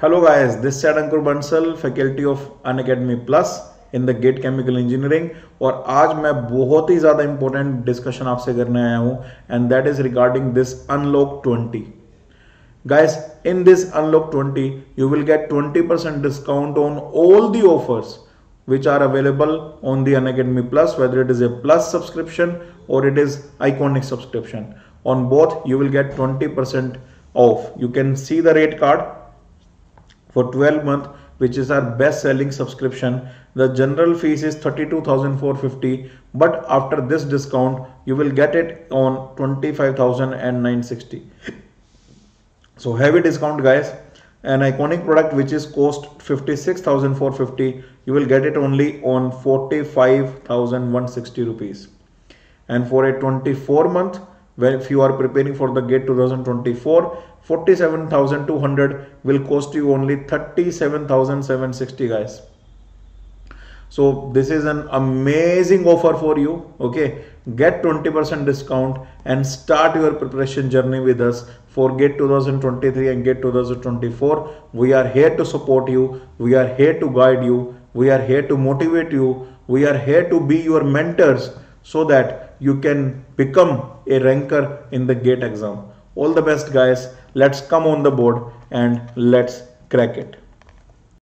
Hello guys, this is Ankur Bansal, faculty of Unacademy Plus in the gate chemical engineering और आज मैं बहुत ही ज़्यादा इंपॉर्टेंट डिस्कशन आपसे करने आया हूं and that is regarding this unlock 20 guys in this unlock 20 you will get 20% discount on all the offers which are available on the unacademy plus whether it is a plus subscription or it is iconic subscription on both you will get 20% off you can see the rate card for 12 month which is our best selling subscription. The general fees is 32450 but after this discount you will get it on 25960 so heavy discount guys. An iconic product which is cost 56450 you will get it only on 45160 rupees. And for a 24 month when if you are preparing for the gate 2024 47200 will cost you only 37760 guys. So this is an amazing offer for you okay? Get 20% discount and start your preparation journey with us for gate 2023 and gate 2024 we are here to support you. We are here to guide you. We are here to motivate you. We are here to be your mentors so that you can become a ranker in the gate exam. All the best guys. Let's come on the board and let's crack it